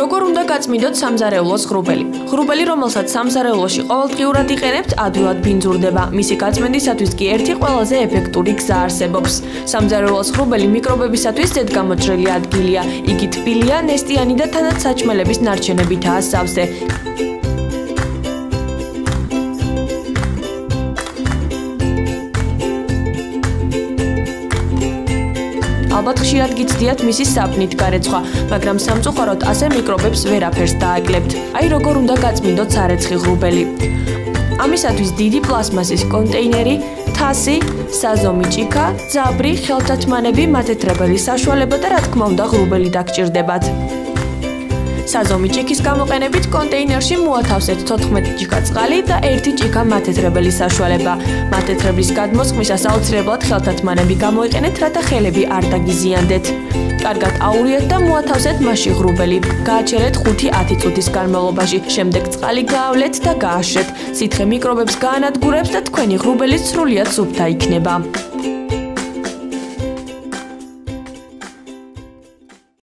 როგორ უნდა გაწმინდოთ სამზარეულოს ღრუბელი? ღრუბელი, რომელსაც სამზარეულოში ყოველდღიურად იყენებთ, ადვილად ბინძურდება. მისი გაწმენდისათვის კი ერთი ყველაზე ეფექტური გზა არსებობს. სამზარეულოს ღრუბელი მიკრობებისათვის ზედგამოჭრილი ადგილია. იგი თბილია, ნესტიანი და თანაც საჭმელების ნარჩენებითაა სავსე. ალბათ ხშირად გიცდიათ მისი საფნით გარეცხვა, მაგრამ სამწუხაროდ ასე მიკრობებს ვერაფერს დააკლებთ. აი როგორ უნდა გაწმინდოთ სარეცხი ღრუბელი. ამისათვის დიდი პლასმასის კონტეინერი, თასი, საზომი ჭიქა, ძაბრი, ხელთათმანები, მათეთრებელი საშუალება და რა თქმა უნდა ღრუბელი დაგჭირდებათ. საზომი ჭიქის გამოყენებით კონტეინერში მოათავსეთ 14 ჭიქა წყალი და 1 ჭიქა მათეთრებელი საშუალება. მათეთრების გადმოსხმისას აუცილებლად ხელთათმანები გამოიყენეთ, რათა ხელები არ დაგიზიანდეთ. კარგად აურიეთ და მოათავსეთ მასში ღრუბელი. გააჩერეთ 5-10 წუთის განმავლობაში. შემდეგ წყალი გაავლეთ და გააშრეთ. სითხე მიკრობებს გაანადგურებს და თქვენი ღრუბელი სრულიად სუფთა იქნება.